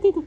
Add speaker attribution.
Speaker 1: ててて